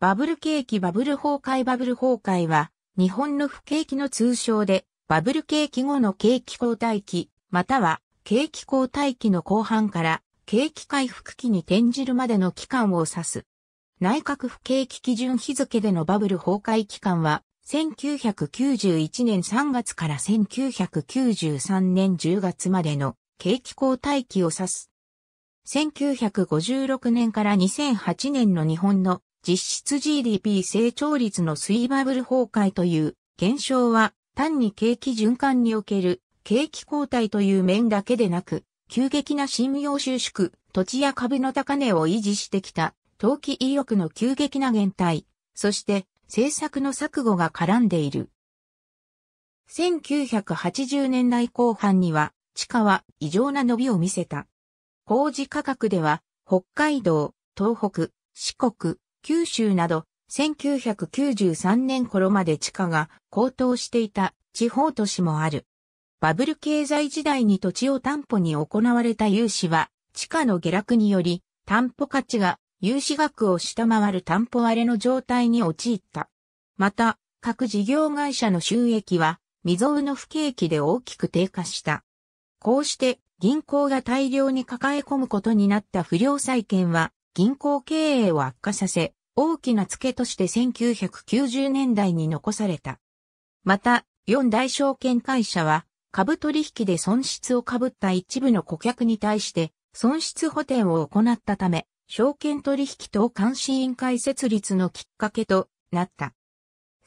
バブル景気バブル崩壊バブル崩壊は、日本の不景気の通称で、バブル景気後の景気後退期、または景気後退期の後半から景気回復期に転じるまでの期間を指す。内閣不景気基準日付でのバブル崩壊期間は、1991年3月から1993年10月までの景気後退期を指す。1956年から2008年の日本の実質 GDP 成長率の水バブル崩壊という現象は単に景気循環における景気後退という面だけでなく、急激な信用収縮、土地や株の高値を維持してきた、投機意欲の急激な減退、そして政策の錯誤が絡んでいる。1980年代後半には地価は異常な伸びを見せた。工事価格では北海道、東北、四国、九州など、1993年頃まで地価が高騰していた地方都市もある。バブル経済時代に土地を担保に行われた融資は、地価の下落により、担保価値が融資額を下回る担保割れの状態に陥った。また、各事業会社の収益は、未曾有の不景気で大きく低下した。こうして、銀行が大量に抱え込むことになった不良債権は、銀行経営を悪化させ、大きな付けとして1990年代に残された。また、四大証券会社は、株取引で損失を被った一部の顧客に対して、損失補填を行ったため、証券取引等監視委員会設立のきっかけとなった。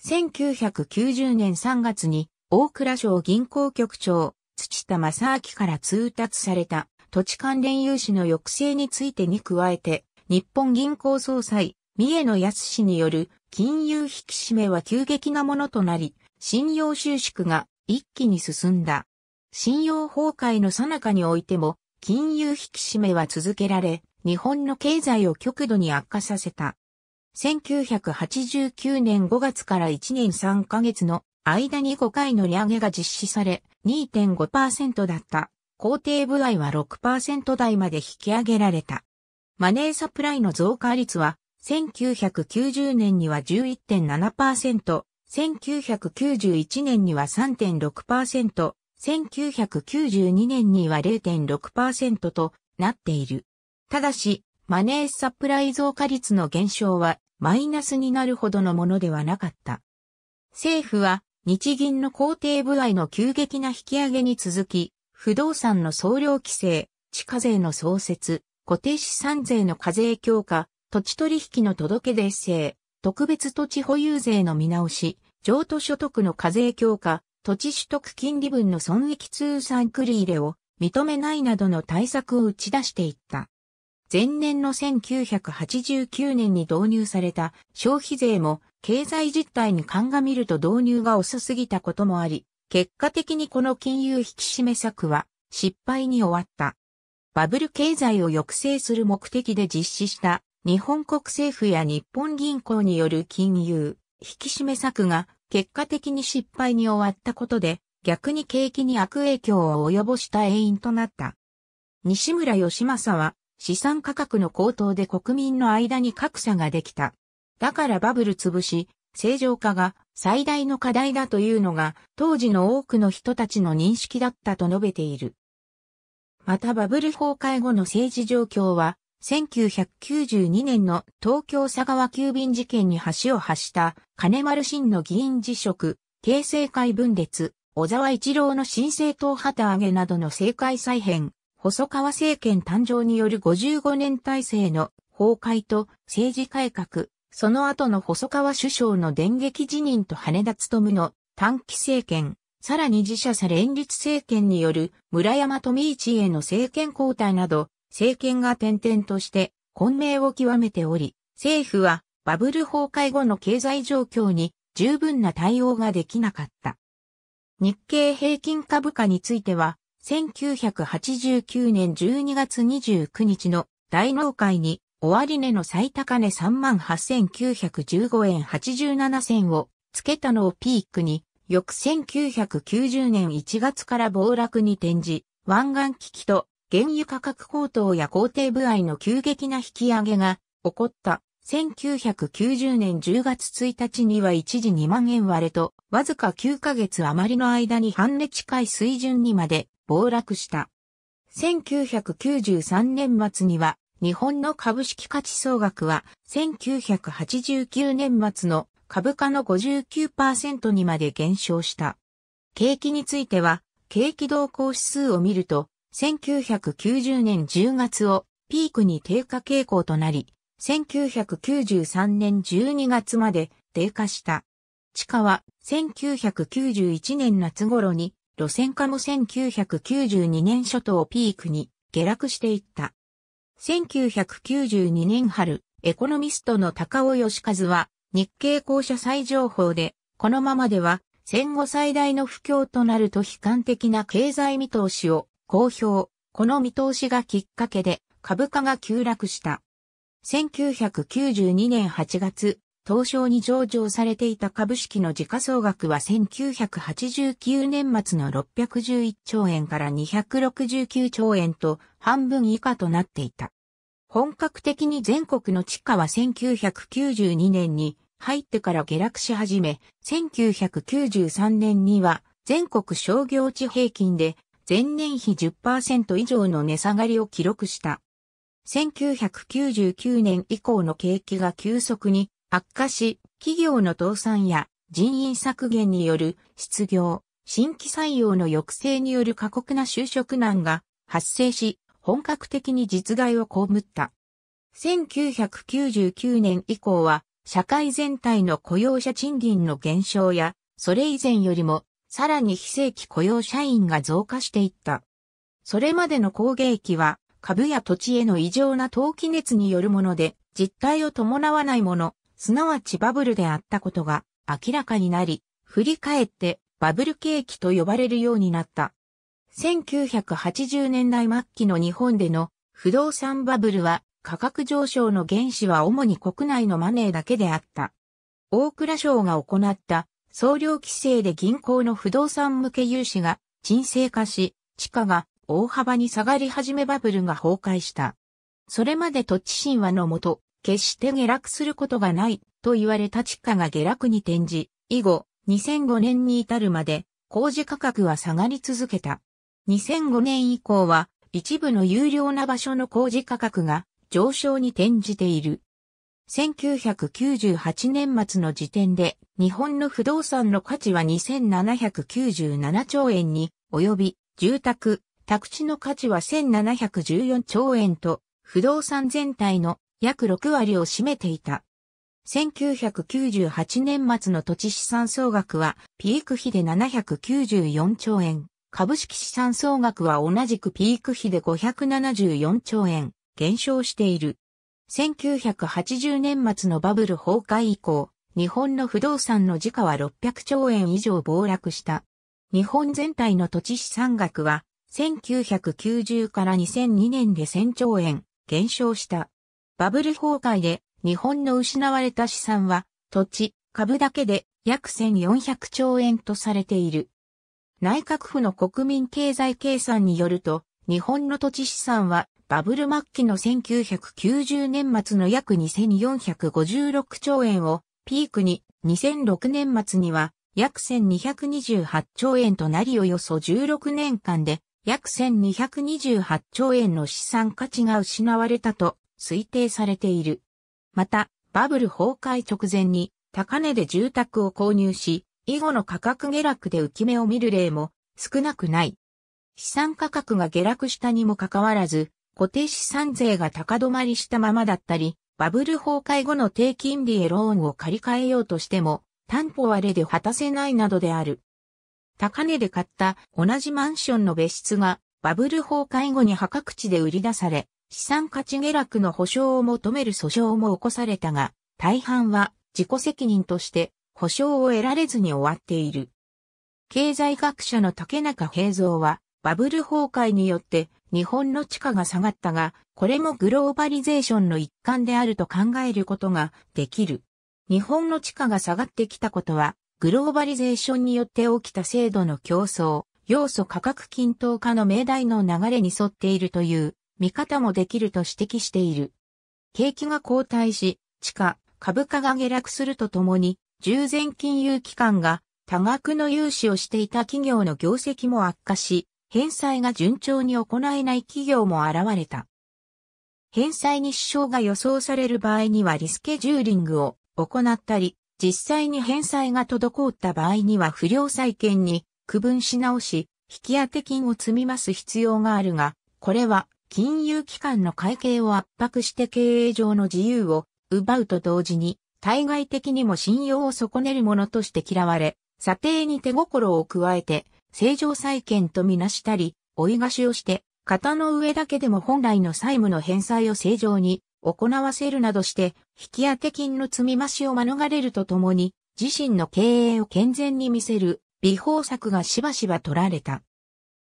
1990年3月に、大蔵省銀行局長、土田正明から通達された土地関連融資の抑制についてに加えて、日本銀行総裁、三重野康による金融引き締めは急激なものとなり、信用収縮が一気に進んだ。信用崩壊の最中においても、金融引き締めは続けられ、日本の経済を極度に悪化させた。1989年5月から1年3ヶ月の間に5回の利上げが実施され、2.5%だった。工程部合は6%台まで引き上げられた。マネーサプライの増加率は、1990年には11.7%、1991年には3.6%、1992年には0.6%となっている。ただし、マネーサプライ増加率の減少はマイナスになるほどのものではなかった。政府は日銀の工程部合の急激な引き上げに続き、不動産の総量規制、地価税の創設、固定資産税の課税強化、土地取引の届け出制、特別土地保有税の見直し、譲渡所得の課税強化、土地取得金利分の損益通算繰り入れを認めないなどの対策を打ち出していった。前年の1989年に導入された消費税も経済実態に鑑みると導入が遅すぎたこともあり、結果的にこの金融引き締め策は失敗に終わった。バブル経済を抑制する目的で実施した日本国政府や日本銀行による金融、引き締め策が結果的に失敗に終わったことで逆に景気に悪影響を及ぼした永因となった。西村義正は資産価格の高騰で国民の間に格差ができた。だからバブル潰し、正常化が最大の課題だというのが当時の多くの人たちの認識だったと述べている。またバブル崩壊後の政治状況は、1992年の東京佐川急便事件に橋を発した金丸信の議員辞職、形成会分裂、小沢一郎の新政党旗揚げなどの政界再編、細川政権誕生による55年体制の崩壊と政治改革、その後の細川首相の電撃辞任と羽田務の短期政権、さらに自社され連立政権による村山富一への政権交代など、政権が転々として混迷を極めており、政府はバブル崩壊後の経済状況に十分な対応ができなかった。日経平均株価については、1989年12月29日の大納会に終値の最高値38,915円87銭をつけたのをピークに翌1990年1月から暴落に転じ、湾岸危機と原油価格高騰や工程部合の急激な引き上げが起こった1990年10月1日には一時2万円割れと、わずか9ヶ月余りの間に半値近い水準にまで暴落した。1993年末には、日本の株式価値総額は、1989年末の株価の59%にまで減少した。景気については、景気動向指数を見ると、1990年10月をピークに低下傾向となり、1993年12月まで低下した。地価は1991年夏頃に路線価も1992年初頭をピークに下落していった。1992年春、エコノミストの高尾義和は日経公社再情報で、このままでは戦後最大の不況となると悲観的な経済見通しを公表。この見通しがきっかけで株価が急落した。1992年8月、東証に上場されていた株式の時価総額は1989年末の611兆円から269兆円と半分以下となっていた。本格的に全国の地価は1992年に入ってから下落し始め、1993年には全国商業地平均で前年比10%以上の値下がりを記録した。1999年以降の景気が急速に悪化し、企業の倒産や人員削減による失業、新規採用の抑制による過酷な就職難が発生し、本格的に実害を被った。1999年以降は社会全体の雇用者賃金の減少や、それ以前よりも、さらに非正規雇用社員が増加していった。それまでの工芸期は、株や土地への異常な投機熱によるもので、実態を伴わないもの、すなわちバブルであったことが明らかになり、振り返ってバブル景気と呼ばれるようになった。1980年代末期の日本での不動産バブルは価格上昇の原資は主に国内のマネーだけであった。大蔵省が行った総量規制で銀行の不動産向け融資が沈静化し、地価が大幅に下がり始めバブルが崩壊した。それまで土地神話のもと、決して下落することがないと言われた地価が下落に転じ、以後、2005年に至るまで工事価格は下がり続けた。2005年以降は一部の有料な場所の工事価格が上昇に転じている。1998年末の時点で日本の不動産の価値は2797兆円に及び住宅、宅地の価値は1714兆円と不動産全体の約6割を占めていた。1998年末の土地資産総額はピーク比で794兆円。株式資産総額は同じくピーク比で574兆円。減少している。1980年末のバブル崩壊以降、日本の不動産の時価は600兆円以上暴落した。日本全体の土地資産額は、1990から2002年で1000兆円減少した。バブル崩壊で日本の失われた資産は土地、株だけで約1400兆円とされている。内閣府の国民経済計算によると、日本の土地資産はバブル末期の1990年末の約2456兆円をピークに2006年末には約1228兆円となりおよそ16年間で約1228兆円の資産価値が失われたと推定されている。また、バブル崩壊直前に高値で住宅を購入し、以後の価格下落で浮き目を見る例も少なくない。資産価格が下落したにもかかわらず、固定資産税が高止まりしたままだったり、バブル崩壊後の低金利へローンを借り換えようとしても、担保割れで果たせないなどである。高値で買った同じマンションの別室がバブル崩壊後に破格地で売り出され、資産価値下落の保証を求める訴訟も起こされたが、大半は自己責任として保証を得られずに終わっている。経済学者の竹中平蔵は、バブル崩壊によって日本の地価が下がったが、これもグローバリゼーションの一環であると考えることができる。日本の地価が下がってきたことは、グローバリゼーションによって起きた制度の競争、要素価格均等化の命題の流れに沿っているという見方もできると指摘している。景気が後退し、地価、株価が下落するとともに、従前金融機関が多額の融資をしていた企業の業績も悪化し、返済が順調に行えない企業も現れた。返済に支障が予想される場合にはリスケジューリングを行ったり、実際に返済が滞った場合には不良債権に区分し直し、引き当て金を積み増す必要があるが、これは金融機関の会計を圧迫して経営上の自由を奪うと同時に、対外的にも信用を損ねるものとして嫌われ、査定に手心を加えて、正常債権とみなしたり、追い貸しをして、型の上だけでも本来の債務の返済を正常に行わせるなどして、引き当て金の積み増しを免れるとともに、自身の経営を健全に見せる、微方策がしばしば取られた。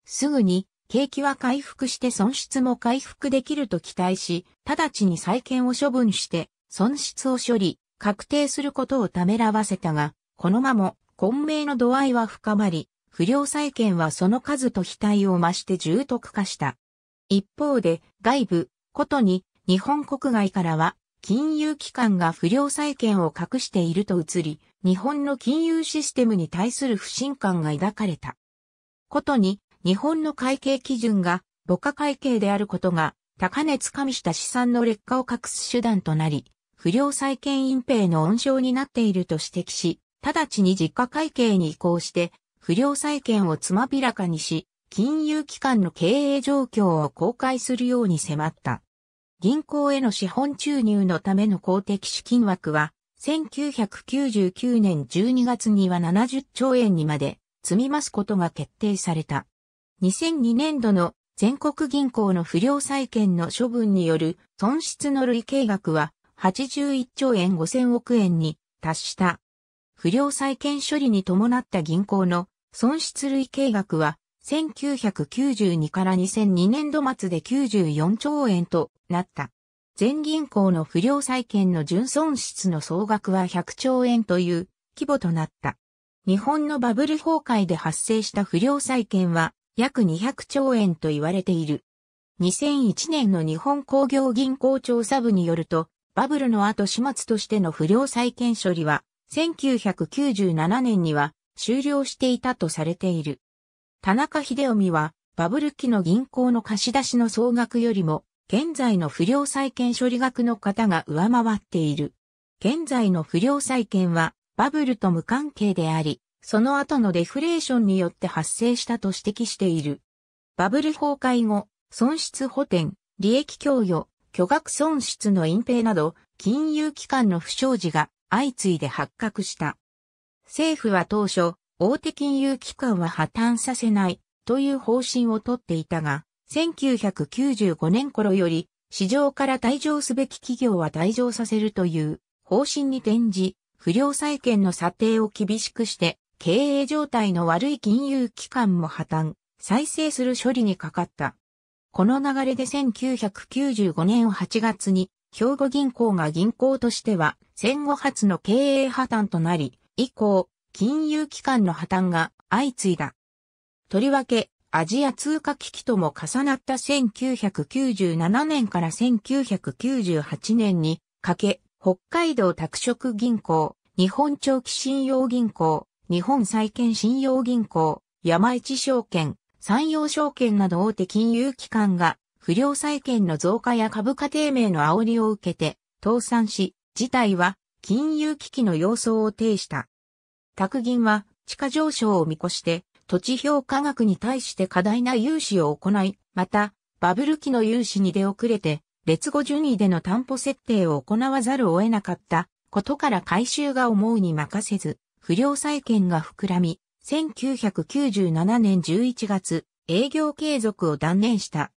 すぐに、景気は回復して損失も回復できると期待し、直ちに債権を処分して、損失を処理、確定することをためらわせたが、このまも、混迷の度合いは深まり、不良債権はその数と非対を増して重篤化した。一方で、外部、ことに、日本国外からは、金融機関が不良債権を隠していると移り、日本の金融システムに対する不信感が抱かれた。ことに、日本の会計基準が母価会計であることが、高値つかみした資産の劣化を隠す手段となり、不良債権隠蔽の温床になっていると指摘し、直ちに実家会計に移行して、不良債権をつまびらかにし、金融機関の経営状況を公開するように迫った。銀行への資本注入のための公的資金枠は、1999年12月には70兆円にまで積み増すことが決定された。2002年度の全国銀行の不良債権の処分による損失の累計額は81兆円5000億円に達した。不良債権処理に伴った銀行の損失累計額は1992から2002年度末で94兆円となった。全銀行の不良債権の純損失の総額は100兆円という規模となった。日本のバブル崩壊で発生した不良債権は約200兆円と言われている。2001年の日本工業銀行調査部によると、バブルの後始末としての不良債権処理は、1997年には終了していたとされている。田中秀臣は、バブル期の銀行の貸し出しの総額よりも、現在の不良債権処理額の方が上回っている。現在の不良債権は、バブルと無関係であり、その後のデフレーションによって発生したと指摘している。バブル崩壊後、損失補填、利益供与、巨額損失の隠蔽など、金融機関の不祥事が相次いで発覚した。政府は当初、大手金融機関は破綻させないという方針をとっていたが、1995年頃より市場から退場すべき企業は退場させるという方針に転じ、不良債権の査定を厳しくして経営状態の悪い金融機関も破綻、再生する処理にかかった。この流れで1995年8月に、兵庫銀行が銀行としては戦後初の経営破綻となり、以降、金融機関の破綻が相次いだ。とりわけ、アジア通貨危機とも重なった1997年から1998年にかけ、北海道拓殖銀行、日本長期信用銀行、日本債券信用銀行、山市証券、山陽証券など大手金融機関が不良債権の増加や株価低迷の煽りを受けて倒産し、事態は金融危機の様相を呈した。宅銀は地価上昇を見越して土地評価額に対して過大な融資を行い、またバブル期の融資に出遅れて列後順位での担保設定を行わざるを得なかったことから回収が思うに任せず、不良債権が膨らみ、1997年11月、営業継続を断念した。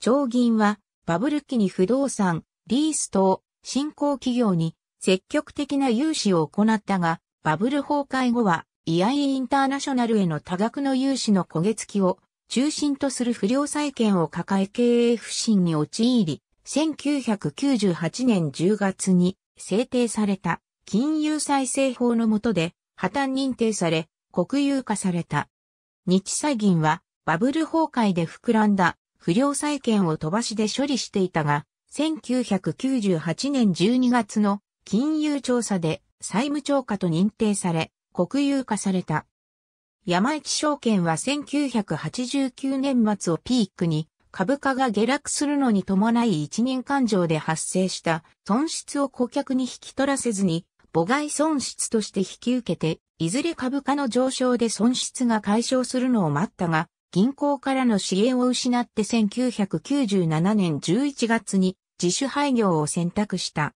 長銀は、バブル期に不動産、リース等、新興企業に積極的な融資を行ったが、バブル崩壊後は、イアイインターナショナルへの多額の融資の焦げ付きを中心とする不良債権を抱え経営不振に陥り、1998年10月に制定された金融再生法の下で破綻認定され、国有化された。日債銀はバブル崩壊で膨らんだ不良債権を飛ばしで処理していたが、1998年12月の金融調査で債務超過と認定され、国有化された。山一証券は1989年末をピークに株価が下落するのに伴い一年間上で発生した損失を顧客に引き取らせずに母外損失として引き受けて、いずれ株価の上昇で損失が解消するのを待ったが、銀行からの支援を失って1997年11月に自主廃業を選択した。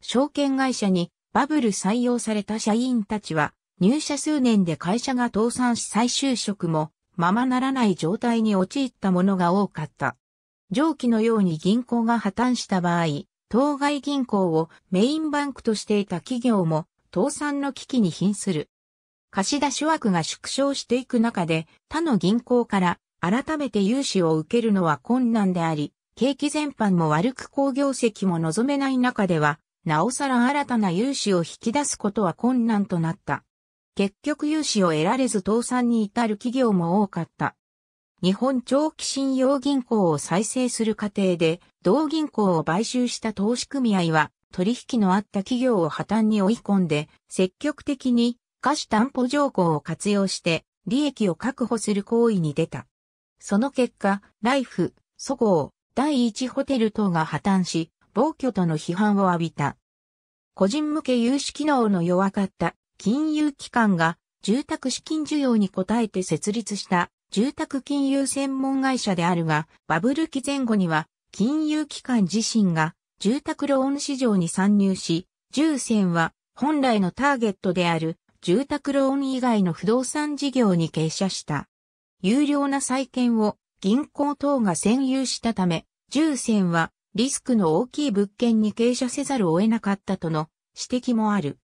証券会社にバブル採用された社員たちは入社数年で会社が倒産し再就職もままならない状態に陥ったものが多かった。上記のように銀行が破綻した場合、当該銀行をメインバンクとしていた企業も倒産の危機に瀕する。貸し出し枠が縮小していく中で他の銀行から改めて融資を受けるのは困難であり、景気全般も悪く好業績も望めない中では、なおさら新たな融資を引き出すことは困難となった。結局融資を得られず倒産に至る企業も多かった。日本長期信用銀行を再生する過程で、同銀行を買収した投資組合は、取引のあった企業を破綻に追い込んで、積極的に貸し担保条項を活用して、利益を確保する行為に出た。その結果、ライフ、そごう、第一ホテル等が破綻し、暴挙との批判を浴びた。個人向け融資機能の弱かった金融機関が住宅資金需要に応えて設立した住宅金融専門会社であるが、バブル期前後には金融機関自身が住宅ローン市場に参入し、重線は本来のターゲットである住宅ローン以外の不動産事業に傾斜した。有料な債券を銀行等が占有したため、重線はリスクの大きい物件に傾斜せざるを得なかったとの指摘もある。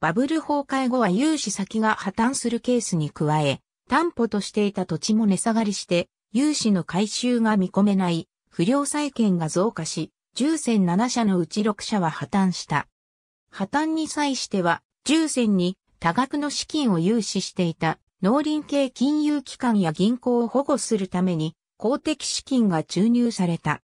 バブル崩壊後は融資先が破綻するケースに加え、担保としていた土地も値下がりして、融資の回収が見込めない不良債権が増加し、重戦7社のうち6社は破綻した。破綻に際しては、重戦に多額の資金を融資していた農林系金融機関や銀行を保護するために公的資金が注入された。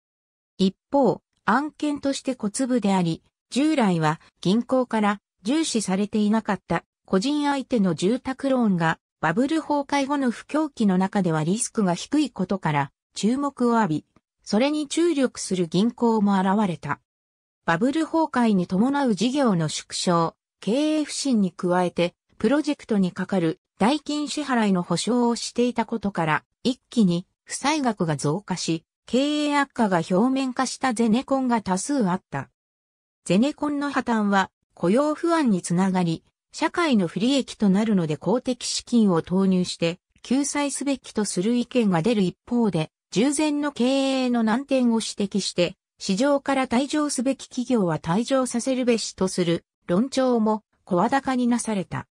一方、案件として小粒であり、従来は銀行から重視されていなかった個人相手の住宅ローンがバブル崩壊後の不況期の中ではリスクが低いことから注目を浴び、それに注力する銀行も現れた。バブル崩壊に伴う事業の縮小、経営不振に加えて、プロジェクトにかかる代金支払いの保証をしていたことから、一気に負債額が増加し、経営悪化が表面化したゼネコンが多数あった。ゼネコンの破綻は雇用不安につながり、社会の不利益となるので公的資金を投入して救済すべきとする意見が出る一方で、従前の経営の難点を指摘して、市場から退場すべき企業は退場させるべしとする論調も声高になされた。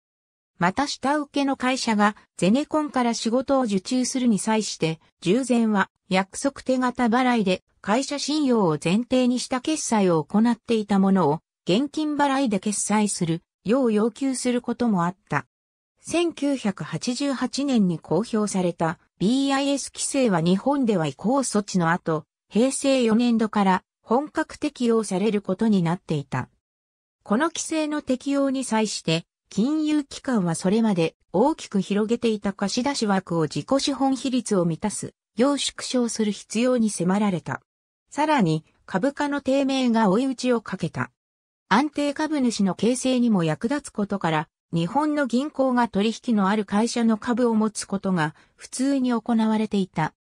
また下請けの会社がゼネコンから仕事を受注するに際して、従前は約束手形払いで会社信用を前提にした決済を行っていたものを現金払いで決済するよう要求することもあった。1988年に公表された BIS 規制は日本では移行措置の後、平成4年度から本格適用されることになっていた。この規制の適用に際して、金融機関はそれまで大きく広げていた貸し出し枠を自己資本比率を満たす、要縮小する必要に迫られた。さらに、株価の低迷が追い打ちをかけた。安定株主の形成にも役立つことから、日本の銀行が取引のある会社の株を持つことが普通に行われていた。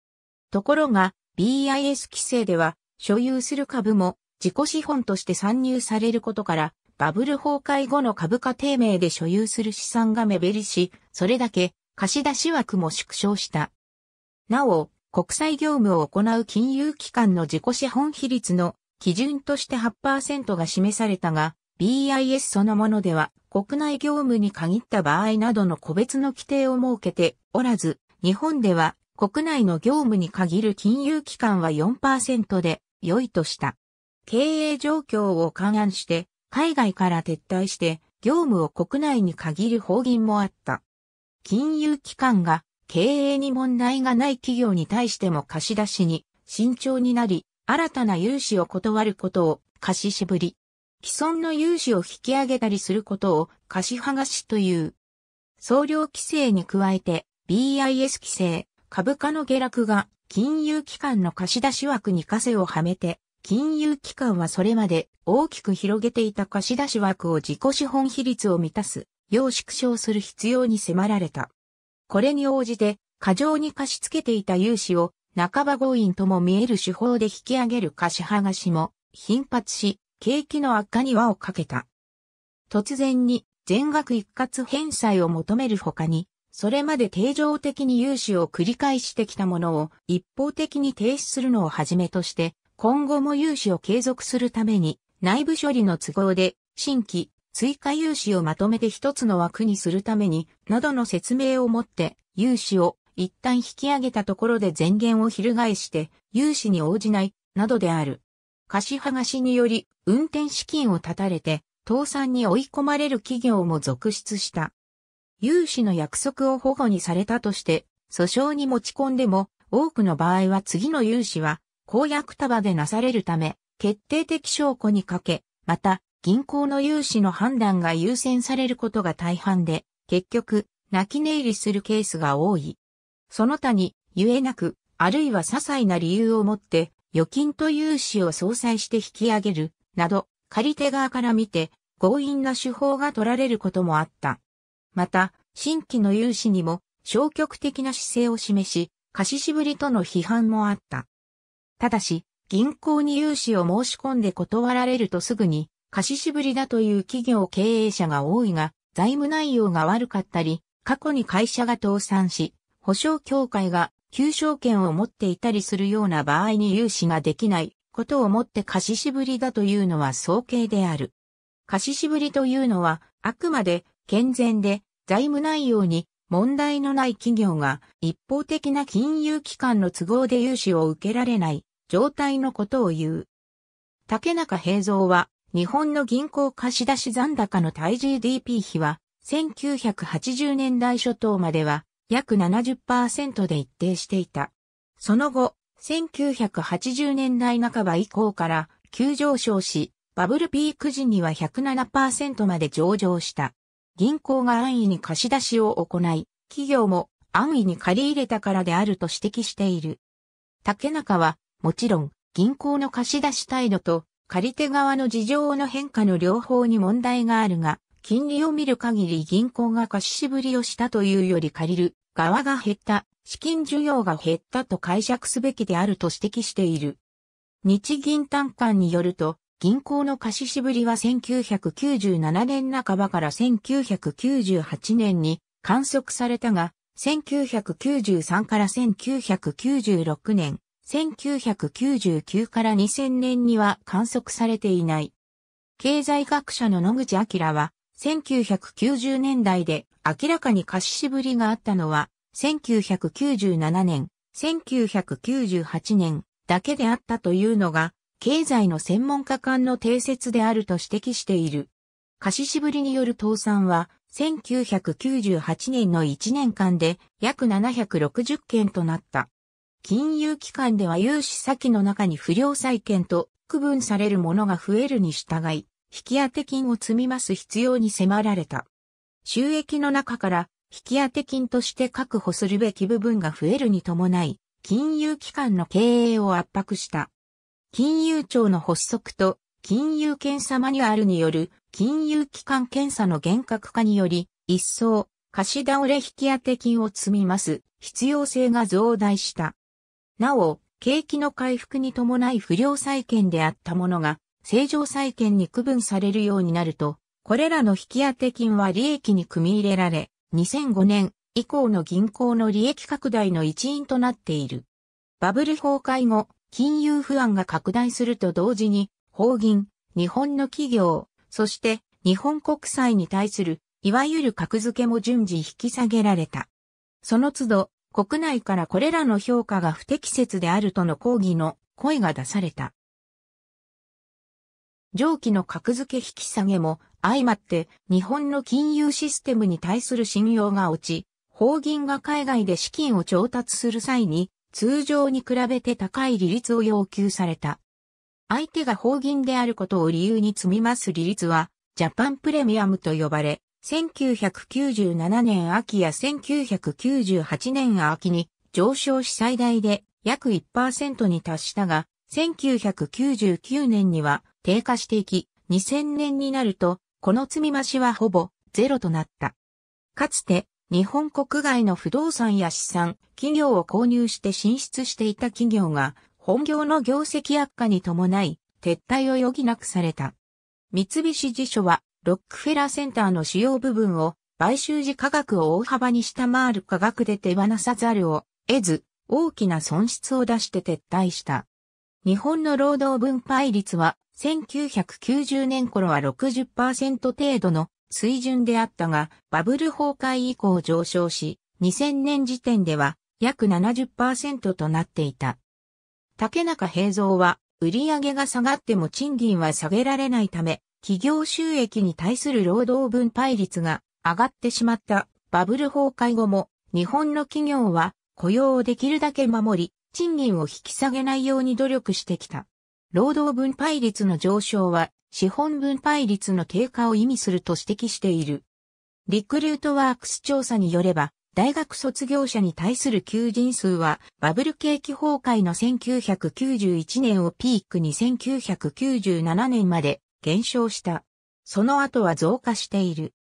ところが、BIS 規制では、所有する株も自己資本として参入されることから、バブル崩壊後の株価低迷で所有する資産が目減りし、それだけ貸し出し枠も縮小した。なお、国際業務を行う金融機関の自己資本比率の基準として8%が示されたが、BIS そのものでは国内業務に限った場合などの個別の規定を設けておらず、日本では国内の業務に限る金融機関は4%で良いとした。経営状況を勘案して海外から撤退して業務を国内に限る法銀もあった。金融機関が経営に問題がない企業に対しても貸し出しに慎重になり、新たな融資を断ることを貸ししぶり。既存の融資を引き上げたりすることを貸し剥がしという。総量規制に加えて BIS 規制、株価の下落が金融機関の貸し出し枠に枷をはめて、金融機関はそれまで大きく広げていた貸し出し枠を自己資本比率を満たす、よう縮小する必要に迫られた。これに応じて、過剰に貸し付けていた融資を半ば強引とも見える手法で引き上げる貸し剥がしも頻発し、景気の悪化に輪をかけた。突然に全額一括返済を求めるほかに、それまで定常的に融資を繰り返してきたものを一方的に停止するのをはじめとして、今後も融資を継続するために、内部処理の都合で、新規、追加融資をまとめて一つの枠にするために、などの説明をもって、融資を一旦引き上げたところで前言を翻して、融資に応じない、などである。貸し剥がしにより、運転資金を断たれて、倒産に追い込まれる企業も続出した。融資の約束を保護にされたとして、訴訟に持ち込んでも、多くの場合は次の融資は、公約束でなされるため、決定的証拠にかけ、また、銀行の融資の判断が優先されることが大半で、結局、泣き寝入りするケースが多い。その他に、言えなく、あるいは些細な理由をもって、預金と融資を相殺して引き上げる、など、借り手側から見て、強引な手法が取られることもあった。また、新規の融資にも消極的な姿勢を示し、貸ししぶりとの批判もあった。ただし、銀行に融資を申し込んで断られるとすぐに、貸ししぶりだという企業経営者が多いが、財務内容が悪かったり、過去に会社が倒産し、保証協会が求償権を持っていたりするような場合に融資ができないことをもって貸ししぶりだというのは早計である。貸ししぶりというのは、あくまで健全で財務内容に問題のない企業が一方的な金融機関の都合で融資を受けられない状態のことを言う。竹中平蔵は日本の銀行貸出残高の対 GDP 比は1980年代初頭までは約70%で一定していた。その後、1980年代半ば以降から急上昇し、バブルピーク時には107%まで上場した。銀行が安易に貸し出しを行い、企業も安易に借り入れたからであると指摘している。竹中は、もちろん、銀行の貸し出し態度と、借り手側の事情の変化の両方に問題があるが、金利を見る限り銀行が貸ししぶりをしたというより借りる側が減った、資金需要が減ったと解釈すべきであると指摘している。日銀単価によると、銀行の貸ししぶりは1997年半ばから1998年に観測されたが、1993から1996年、1999から2000年には観測されていない。経済学者の野口明は、1990年代で明らかに貸ししぶりがあったのは、1997年、1998年だけであったというのが、経済の専門家間の定説であると指摘している。貸ししぶりによる倒産は、1998年の1年間で約760件となった。金融機関では融資先の中に不良債権と区分されるものが増えるに従い、引き当て金を積み増す必要に迫られた。収益の中から引き当て金として確保するべき部分が増えるに伴い、金融機関の経営を圧迫した。金融庁の発足と金融検査マニュアルによる金融機関検査の厳格化により、一層貸し倒れ引き当て金を積みます必要性が増大した。なお、景気の回復に伴い不良債権であったものが正常債権に区分されるようになると、これらの引き当て金は利益に組み入れられ、2005年以降の銀行の利益拡大の一因となっている。バブル崩壊後、金融不安が拡大すると同時に、法銀、日本の企業、そして日本国債に対する、いわゆる格付けも順次引き下げられた。その都度、国内からこれらの評価が不適切であるとの抗議の声が出された。上記の格付け引き下げも相まって日本の金融システムに対する信用が落ち、法銀が海外で資金を調達する際に通常に比べて高い利率を要求された。相手が法銀であることを理由に積みます利率は、ジャパンプレミアムと呼ばれ、1997年秋や1998年秋に上昇し最大で約1%に達したが、1999年には低下していき、2000年になると、この積み増しはほぼゼロとなった。かつて、日本国外の不動産や資産、企業を購入して進出していた企業が、本業の業績悪化に伴い、撤退を余儀なくされた。三菱地所は、ロックフェラーセンターの主要部分を、買収時価格を大幅に下回る価格で手放さざるを得ず、大きな損失を出して撤退した。日本の労働分配率は、1990年頃は60%程度の水準であったが、バブル崩壊以降上昇し、2000年時点では約70%となっていた。竹中平蔵は、売上が下がっても賃金は下げられないため、企業収益に対する労働分配率が上がってしまったバブル崩壊後も、日本の企業は雇用をできるだけ守り、賃金を引き下げないように努力してきた。労働分配率の上昇は、資本分配率の低下を意味すると指摘している。リクルートワークス調査によれば、大学卒業者に対する求人数はバブル景気崩壊の1991年をピークに1997年まで減少した。その後は増加している。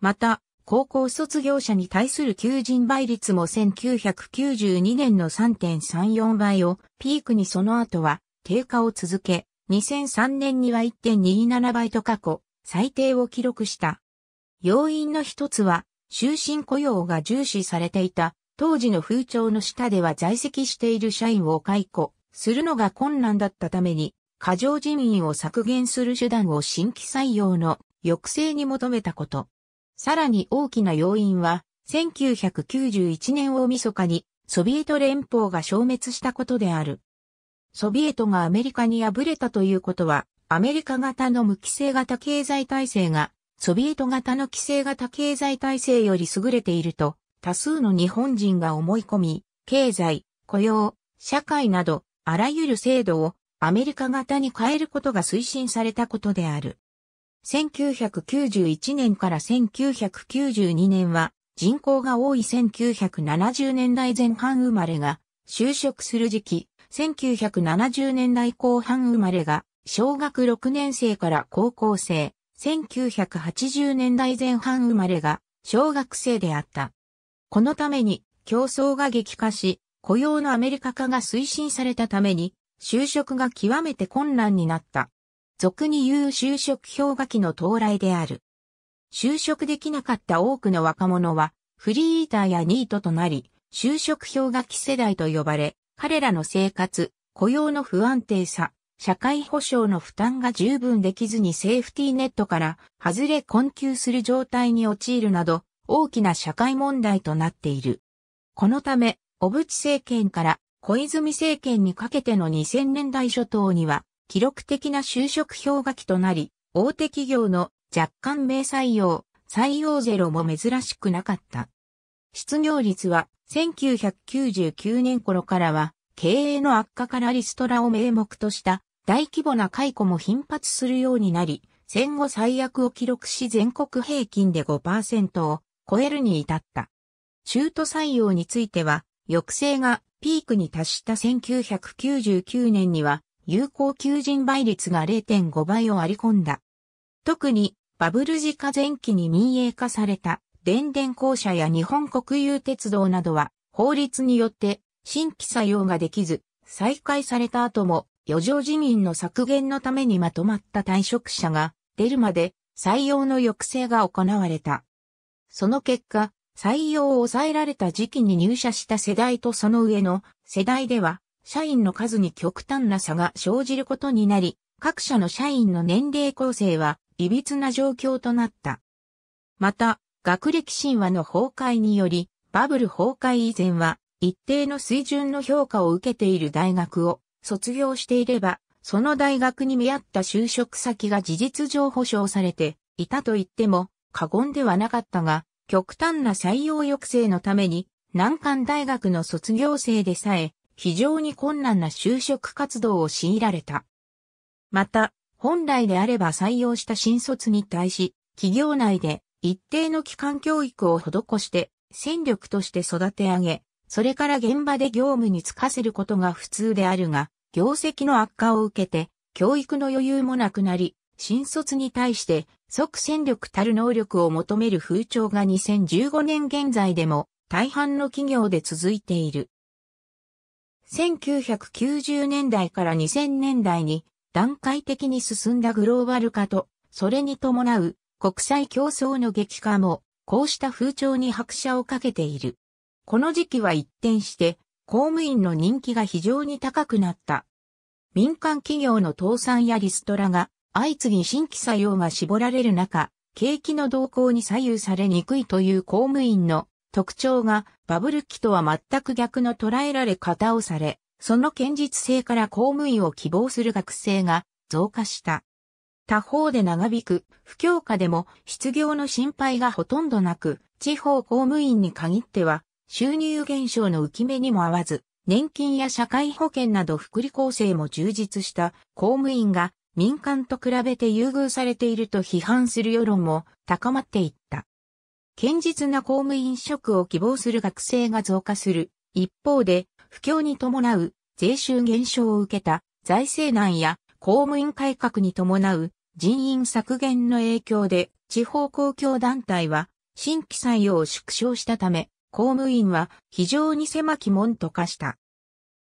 また、高校卒業者に対する求人倍率も1992年の3.34倍をピークにその後は低下を続け、2003年には1.27倍と過去最低を記録した。要因の一つは終身雇用が重視されていた当時の風潮の下では在籍している社員を解雇するのが困難だったために過剰人員を削減する手段を新規採用の抑制に求めたこと。さらに大きな要因は1991年大晦日にソビエト連邦が消滅したことである。ソビエトがアメリカに敗れたということは、アメリカ型の無規制型経済体制がソビエト型の規制型経済体制より優れていると、多数の日本人が思い込み、経済、雇用、社会など、あらゆる制度をアメリカ型に変えることが推進されたことである。1991年から1992年は人口が多い1970年代前半生まれが就職する時期、1970年代後半生まれが小学6年生から高校生、1980年代前半生まれが小学生であった。このために競争が激化し、雇用のアメリカ化が推進されたために、就職が極めて困難になった。俗に言う就職氷河期の到来である。就職できなかった多くの若者は、フリーーターやニートとなり、就職氷河期世代と呼ばれ、彼らの生活、雇用の不安定さ、社会保障の負担が十分できずにセーフティーネットから外れ困窮する状態に陥るなど大きな社会問題となっている。このため、小渕政権から小泉政権にかけての2000年代初頭には記録的な就職氷河期となり、大手企業の若干名採用、採用ゼロも珍しくなかった。失業率は1999年頃からは経営の悪化からリストラを名目とした大規模な解雇も頻発するようになり、戦後最悪を記録し全国平均で5%を超えるに至った。中途採用については、抑制がピークに達した1999年には、有効求人倍率が0.5倍を割り込んだ。特に、バブル時化前期に民営化された、電電公社や日本国有鉄道などは、法律によって新規採用ができず、再開された後も余剰自民の削減のためにまとまった退職者が出るまで採用の抑制が行われた。その結果、採用を抑えられた時期に入社した世代とその上の世代では、社員の数に極端な差が生じることになり、各社の社員の年齢構成は、歪な状況となった。また、学歴神話の崩壊により、バブル崩壊以前は、一定の水準の評価を受けている大学を卒業していれば、その大学に見合った就職先が事実上保障されていたと言っても過言ではなかったが、極端な採用抑制のために難関大学の卒業生でさえ非常に困難な就職活動を強いられた。また、本来であれば採用した新卒に対し、企業内で一定の期間教育を施して戦力として育て上げ、それから現場で業務に就かせることが普通であるが、業績の悪化を受けて、教育の余裕もなくなり、新卒に対して即戦力たる能力を求める風潮が2015年現在でも大半の企業で続いている。1990年代から2000年代に段階的に進んだグローバル化と、それに伴う国際競争の激化も、こうした風潮に拍車をかけている。この時期は一転して、公務員の人気が非常に高くなった。民間企業の倒産やリストラが相次ぎ新規採用が絞られる中、景気の動向に左右されにくいという公務員の特徴がバブル期とは全く逆の捉えられ方をされ、その堅実性から公務員を希望する学生が増加した。他方で長引く不況下でも失業の心配がほとんどなく、地方公務員に限っては収入減少の浮き目にも合わず、年金や社会保険など福利厚生も充実した公務員が民間と比べて優遇されていると批判する世論も高まっていった。堅実な公務員職を希望する学生が増加する一方で不況に伴う税収減少を受けた財政難や公務員改革に伴う人員削減の影響で地方公共団体は新規採用を縮小したため公務員は非常に狭き門と化した。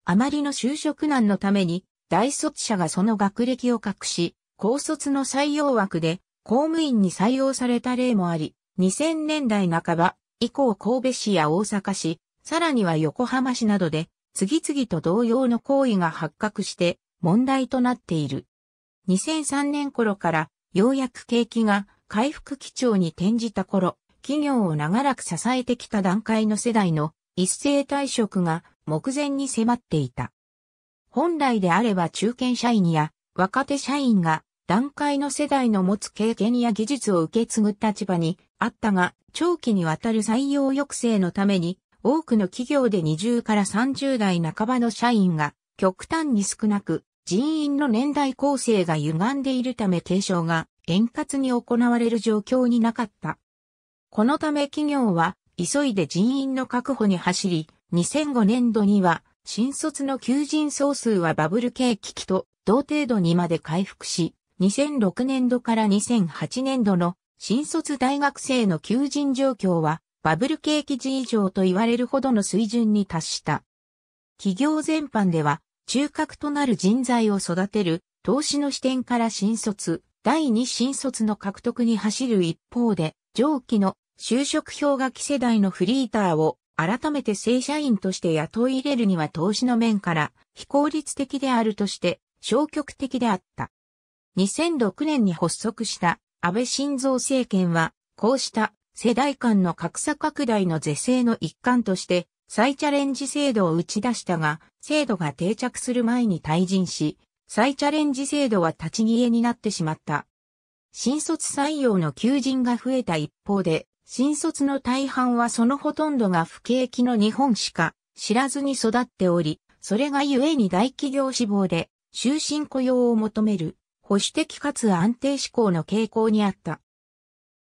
あまりの就職難のために大卒者がその学歴を隠し、高卒の採用枠で公務員に採用された例もあり、2000年代半ば以降神戸市や大阪市、さらには横浜市などで次々と同様の行為が発覚して問題となっている。2003年頃からようやく景気が回復基調に転じた頃、企業を長らく支えてきた段階の世代の一斉退職が目前に迫っていた。本来であれば中堅社員や若手社員が段階の世代の持つ経験や技術を受け継ぐ立場にあったが、長期にわたる採用抑制のために、多くの企業で20から30代半ばの社員が極端に少なく、人員の年代構成が歪んでいるため継承が円滑に行われる状況になかった。このため企業は急いで人員の確保に走り、2005年度には新卒の求人総数はバブル景気期と同程度にまで回復し、2006年度から2008年度の新卒大学生の求人状況はバブル景気時以上と言われるほどの水準に達した。企業全般では中核となる人材を育てる投資の視点から新卒、第二新卒の獲得に走る一方で、上記の就職氷河期世代のフリーターを改めて正社員として雇い入れるには投資の面から非効率的であるとして消極的であった。2006年に発足した安倍晋三政権は、こうした世代間の格差拡大の是正の一環として再チャレンジ制度を打ち出したが、制度が定着する前に退陣し、再チャレンジ制度は立ち消えになってしまった。新卒採用の求人が増えた一方で、新卒の大半はそのほとんどが不景気の日本しか知らずに育っており、それがゆえに大企業志望で終身雇用を求める保守的かつ安定志向の傾向にあった。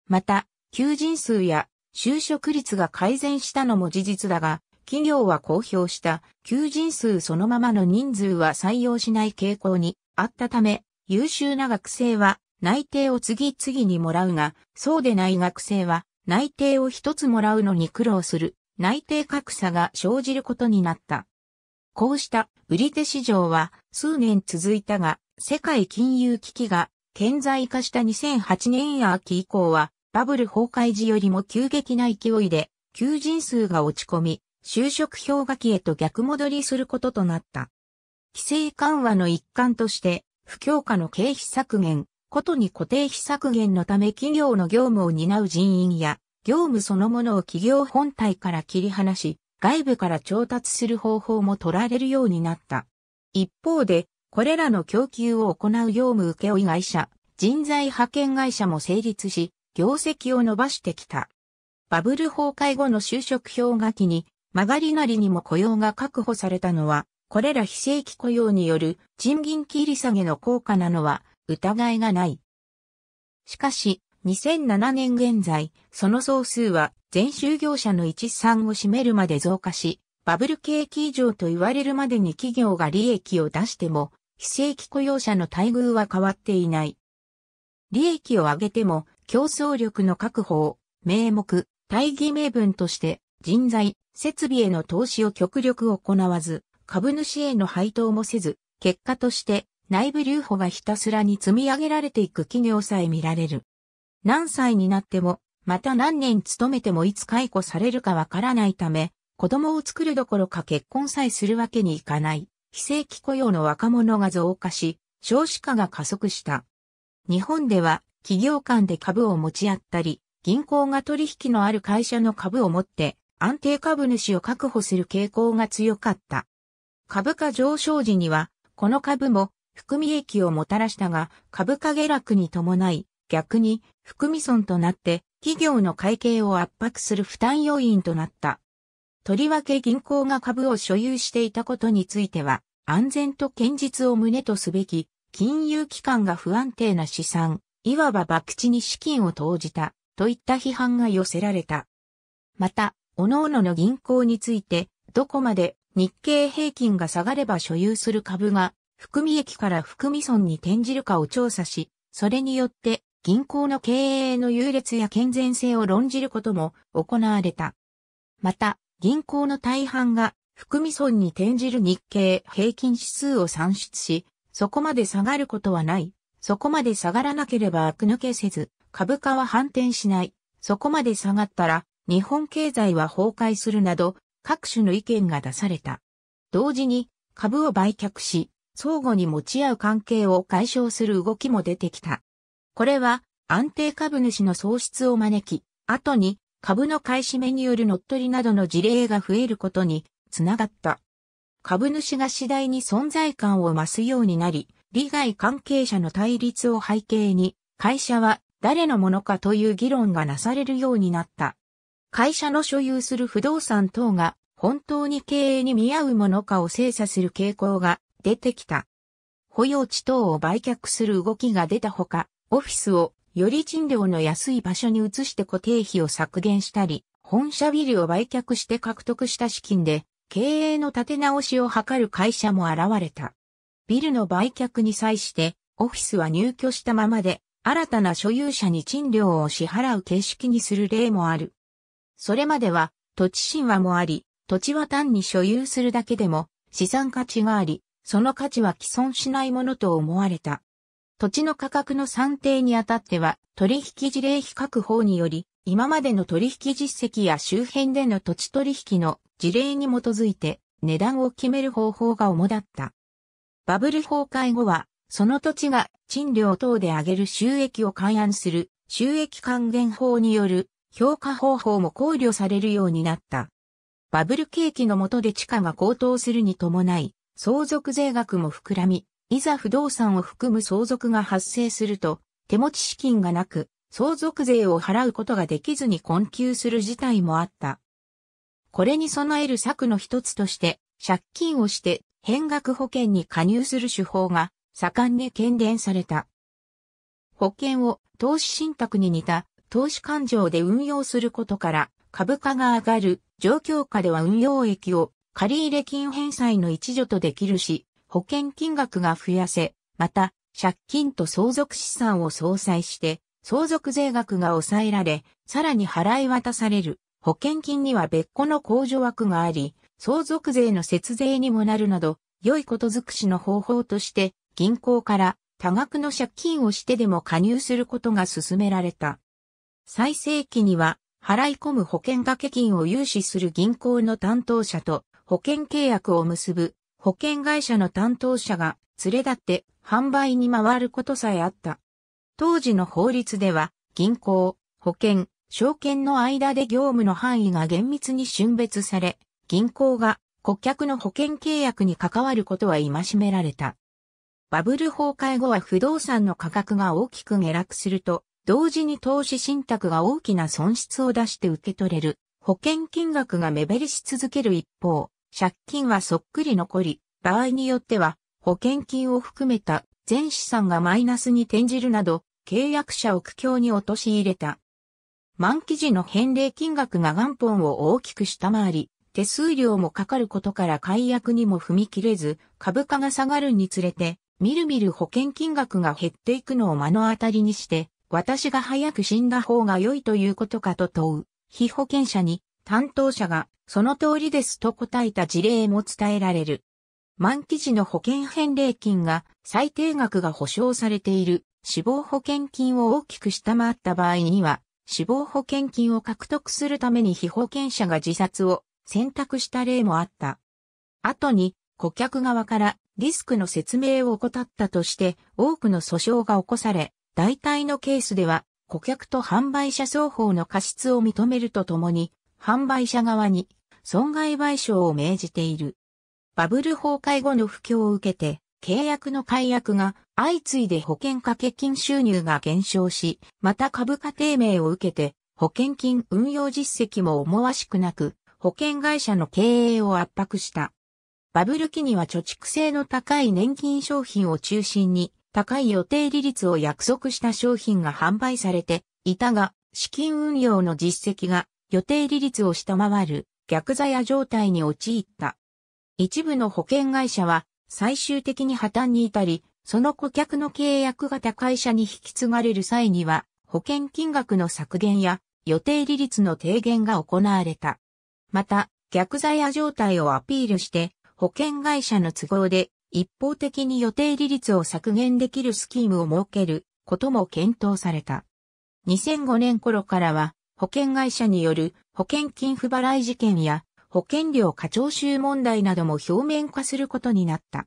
また、求人数や就職率が改善したのも事実だが、企業は公表した求人数そのままの人数は採用しない傾向にあったため、優秀な学生は内定を次々にもらうが、そうでない学生は内定を一つもらうのに苦労する内定格差が生じることになった。こうした売り手市場は数年続いたが、世界金融危機が顕在化した2008年秋以降はバブル崩壊時よりも急激な勢いで、求人数が落ち込み、就職氷河期へと逆戻りすることとなった。規制緩和の一環として、不況下の経費削減、ことに固定費削減のため企業の業務を担う人員や、業務そのものを企業本体から切り離し、外部から調達する方法も取られるようになった。一方で、これらの供給を行う業務請負会社、人材派遣会社も成立し、業績を伸ばしてきた。バブル崩壊後の就職氷河期に曲がりなりにも雇用が確保されたのは、これら非正規雇用による賃金切り下げの効果なのは疑いがない。しかし、2007年現在、その総数は全就業者の一産を占めるまで増加し、バブル景気以上と言われるまでに企業が利益を出しても、非正規雇用者の待遇は変わっていない。利益を上げても、競争力の確保を、名目、大義名分として、人材、設備への投資を極力行わず、株主への配当もせず、結果として内部留保がひたすらに積み上げられていく企業さえ見られる。何歳になっても、また何年勤めてもいつ解雇されるかわからないため、子供を作るどころか結婚さえするわけにいかない、非正規雇用の若者が増加し、少子化が加速した。日本では、企業間で株を持ち合ったり、銀行が取引のある会社の株を持って、安定株主を確保する傾向が強かった。株価上昇時には、この株も含み益をもたらしたが、株価下落に伴い、逆に含み損となって企業の会計を圧迫する負担要因となった。とりわけ銀行が株を所有していたことについては、安全と堅実を胸とすべき、金融機関が不安定な資産、いわば博打に資金を投じた、といった批判が寄せられた。また、各々の銀行について、どこまで日経平均が下がれば所有する株が、含み益から含み損に転じるかを調査し、それによって銀行の経営の優劣や健全性を論じることも行われた。また、銀行の大半が含み損に転じる日経平均指数を算出し、そこまで下がることはない。そこまで下がらなければ悪抜けせず、株価は反転しない。そこまで下がったら、日本経済は崩壊するなど、各種の意見が出された。同時に、株を売却し、相互に持ち合う関係を解消する動きも出てきた。これは安定株主の喪失を招き、後に株の買い占めによる乗っ取りなどの事例が増えることにつながった。株主が次第に存在感を増すようになり、利害関係者の対立を背景に、会社は誰のものかという議論がなされるようになった。会社の所有する不動産等が本当に経営に見合うものかを精査する傾向が出てきた。保養地等を売却する動きが出たほか、オフィスをより賃料の安い場所に移して固定費を削減したり、本社ビルを売却して獲得した資金で経営の立て直しを図る会社も現れた。ビルの売却に際してオフィスは入居したままで新たな所有者に賃料を支払う形式にする例もある。それまでは土地神話もあり、土地は単に所有するだけでも資産価値があり、その価値は既存しないものと思われた。土地の価格の算定にあたっては、取引事例比較法により、今までの取引実績や周辺での土地取引の事例に基づいて値段を決める方法が主だった。バブル崩壊後は、その土地が賃料等で上げる収益を勘案する収益還元法による評価方法も考慮されるようになった。バブル景気の下で地価が高騰するに伴い、相続税額も膨らみ、いざ不動産を含む相続が発生すると、手持ち資金がなく、相続税を払うことができずに困窮する事態もあった。これに備える策の一つとして、借金をして変額保険に加入する手法が盛んに懸念された。保険を投資信託に似た投資勘定で運用することから株価が上がる状況下では運用益を借入金返済の一助とできるし、保険金額が増やせ、また、借金と相続資産を相殺して、相続税額が抑えられ、さらに払い渡される。保険金には別個の控除枠があり、相続税の節税にもなるなど、良いこと尽くしの方法として、銀行から多額の借金をしてでも加入することが進められた。最盛期には、払い込む保険掛け金を融資する銀行の担当者と保険契約を結ぶ保険会社の担当者が連れ立って販売に回ることさえあった。当時の法律では銀行、保険、証券の間で業務の範囲が厳密に峻別され、銀行が顧客の保険契約に関わることは戒められた。バブル崩壊後は不動産の価格が大きく下落すると、同時に投資信託が大きな損失を出して受け取れる保険金額が目減りし続ける一方、借金はそっくり残り、場合によっては保険金を含めた全資産がマイナスに転じるなど契約者を苦境に陥れた。満期時の返礼金額が元本を大きく下回り、手数料もかかることから解約にも踏み切れず、株価が下がるにつれて、みるみる保険金額が減っていくのを目の当たりにして、私が早く死んだ方が良いということかと問う。被保険者に担当者がその通りですと答えた事例も伝えられる。満期時の保険返礼金が最低額が保証されている死亡保険金を大きく下回った場合には死亡保険金を獲得するために被保険者が自殺を選択した例もあった。後に顧客側からリスクの説明を怠ったとして多くの訴訟が起こされ、大体のケースでは顧客と販売者双方の過失を認めるとともに、販売者側に損害賠償を命じている。バブル崩壊後の不況を受けて、契約の解約が相次いで保険掛け金収入が減少し、また株価低迷を受けて保険金運用実績も思わしくなく、保険会社の経営を圧迫した。バブル期には貯蓄性の高い年金商品を中心に高い予定利率を約束した商品が販売されていたが、資金運用の実績が予定利率を下回る逆座や状態に陥った。一部の保険会社は最終的に破綻に至り、その顧客の契約型会社に引き継がれる際には、保険金額の削減や予定利率の低減が行われた。また、逆座や状態をアピールして、保険会社の都合で一方的に予定利率を削減できるスキームを設けることも検討された。2005年頃からは保険会社による保険金不払い事件や保険料過徴収問題なども表面化することになった。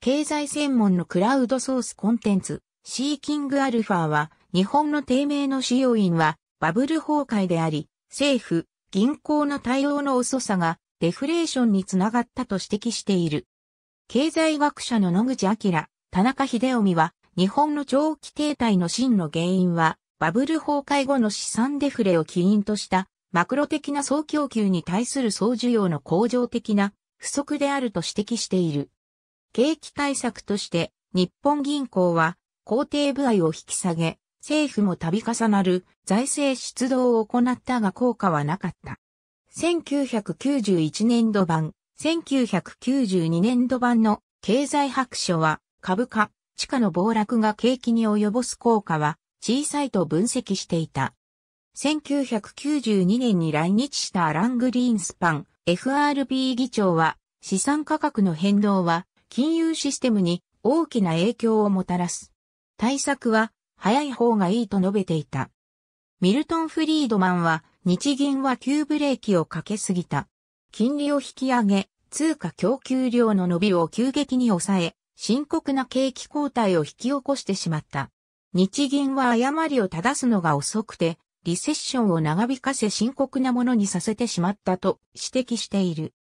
経済専門のクラウドソースコンテンツ、シーキングアルファは、日本の低迷の使用因は、バブル崩壊であり、政府、銀行の対応の遅さが、デフレーションにつながったと指摘している。経済学者の野口明、田中秀臣は、日本の長期停滞の真の原因は、バブル崩壊後の資産デフレを起因としたマクロ的な総供給に対する総需要の向上的な不足であると指摘している。景気対策として日本銀行は工程部合を引き下げ、政府も度重なる財政出動を行ったが効果はなかった。1991年度版、1992年度版の経済白書は株価、地価の暴落が景気に及ぼす効果は小さいと分析していた。1992年に来日したアラン・グリーンスパン FRB 議長は資産価格の変動は金融システムに大きな影響をもたらす。対策は早い方がいいと述べていた。ミルトン・フリードマンは日銀は急ブレーキをかけすぎた。金利を引き上げ、通貨供給量の伸びを急激に抑え、深刻な景気後退を引き起こしてしまった。日銀は誤りを正すのが遅くて、リセッションを長引かせ深刻なものにさせてしまったと指摘している。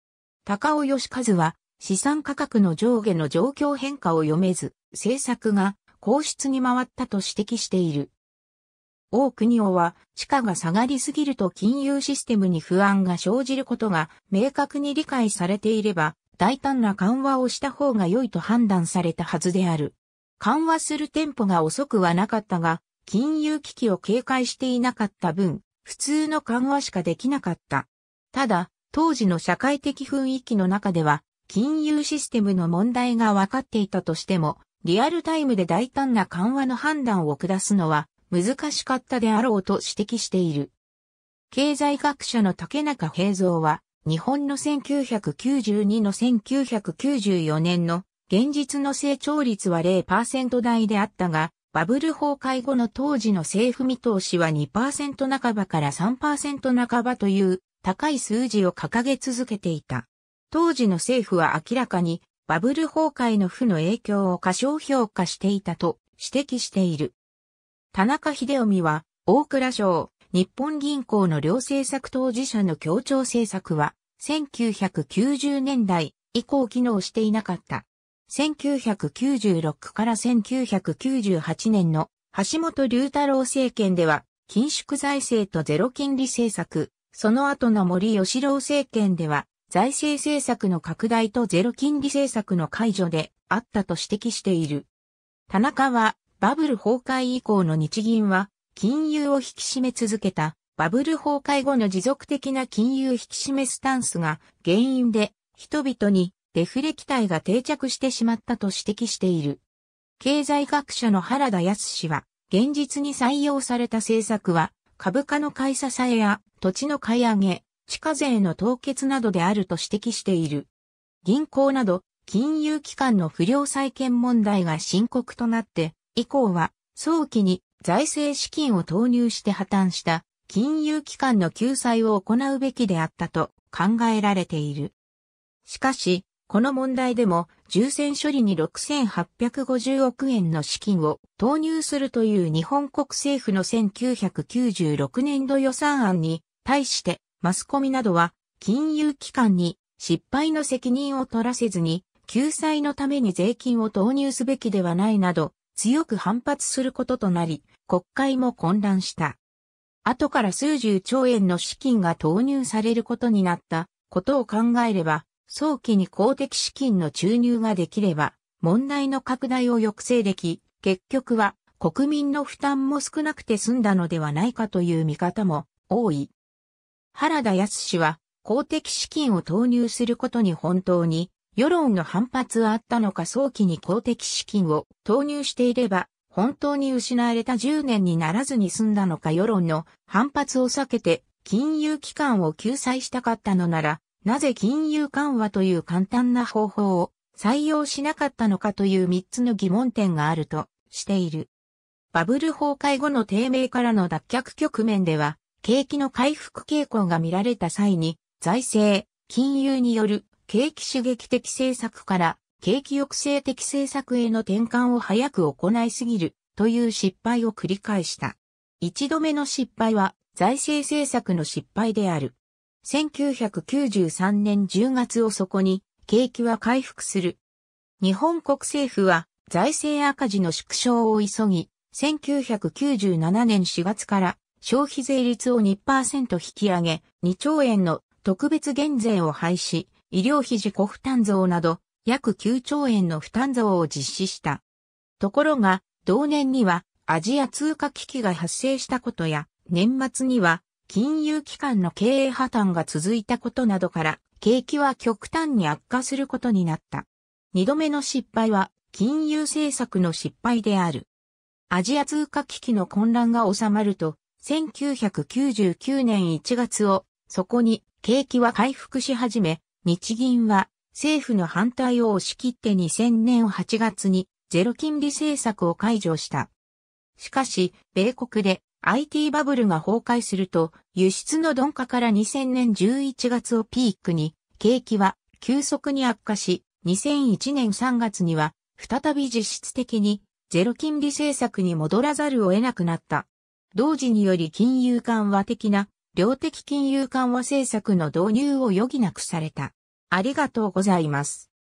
高尾義和は資産価格の上下の状況変化を読めず、政策が皇室に回ったと指摘している。王国王は地価が下がりすぎると金融システムに不安が生じることが明確に理解されていれば大胆な緩和をした方が良いと判断されたはずである。緩和するテンポが遅くはなかったが、金融危機を警戒していなかった分、普通の緩和しかできなかった。ただ、当時の社会的雰囲気の中では、金融システムの問題が分かっていたとしても、リアルタイムで大胆な緩和の判断を下すのは難しかったであろうと指摘している。経済学者の竹中平蔵は、日本の1992の1994年の現実の成長率は0%台であったが、バブル崩壊後の当時の政府見通しは2%半ばから3%半ばという高い数字を掲げ続けていた。当時の政府は明らかにバブル崩壊の負の影響を過小評価していたと指摘している。田中秀臣は大蔵省日本銀行の両政策当事者の協調政策は1990年代以降機能していなかった。1996から1998年の橋本龍太郎政権では、緊縮財政とゼロ金利政策、その後の森吉郎政権では、財政政策の拡大とゼロ金利政策の解除であったと指摘している。田中はバブル崩壊以降の日銀は金融を引き締め続けたバブル崩壊後の持続的な金融引き締めスタンスが原因で人々にデフレ期待が定着してしまったと指摘している。経済学者の原田康氏は現実に採用された政策は株価の買い支えや土地の買い上げ、地下税の凍結などであると指摘している。銀行など金融機関の不良債権問題が深刻となって以降は早期に財政資金を投入して破綻した金融機関の救済を行うべきであったと考えられている。しかし、この問題でも、重戦処理に6850億円の資金を投入するという日本国政府の1996年度予算案に対して、マスコミなどは、金融機関に失敗の責任を取らせずに、救済のために税金を投入すべきではないなど、強く反発することとなり、国会も混乱した。後から数十兆円の資金が投入されることになったことを考えれば、早期に公的資金の注入ができれば、問題の拡大を抑制でき、結局は国民の負担も少なくて済んだのではないかという見方も多い。原田康氏は公的資金を投入することに本当に世論の反発はあったのか早期に公的資金を投入していれば本当に失われた10年にならずに済んだのか世論の反発を避けて金融機関を救済したかったのなら、なぜ金融緩和という簡単な方法を採用しなかったのかという3つの疑問点があるとしている。バブル崩壊後の低迷からの脱却局面では、景気の回復傾向が見られた際に、財政、金融による景気刺激的政策から景気抑制的政策への転換を早く行いすぎるという失敗を繰り返した。一度目の失敗は財政政策の失敗である。1993年10月をそこに景気は回復する。日本国政府は財政赤字の縮小を急ぎ、1997年4月から消費税率を2%引き上げ、2兆円の特別減税を廃止、医療費自己負担増など約9兆円の負担増を実施した。ところが、同年にはアジア通貨危機が発生したことや、年末には金融機関の経営破綻が続いたことなどから、景気は極端に悪化することになった。二度目の失敗は金融政策の失敗である。アジア通貨危機の混乱が収まると、1999年1月を、そこに景気は回復し始め、日銀は政府の反対を押し切って2000年8月にゼロ金利政策を解除した。しかし、米国で IT バブルが崩壊すると、輸出の鈍化から2000年11月をピークに、景気は急速に悪化し、2001年3月には、再び実質的にゼロ金利政策に戻らざるを得なくなった。同時により金融緩和的な量的金融緩和政策の導入を余儀なくされた。ありがとうございます。